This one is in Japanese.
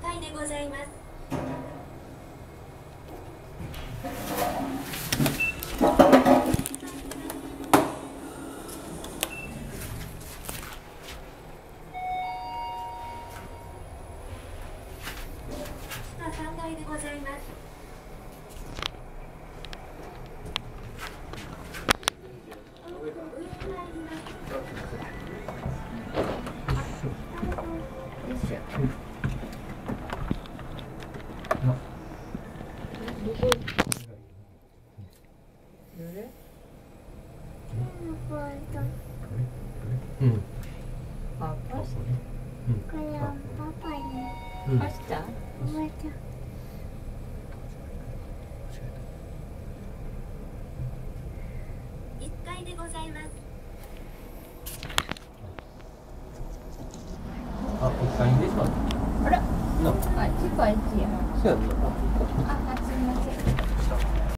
階でございます。下3階でございます。うん。でございますあ、お使いでしょ。こっちや。そうや。あ、すみません。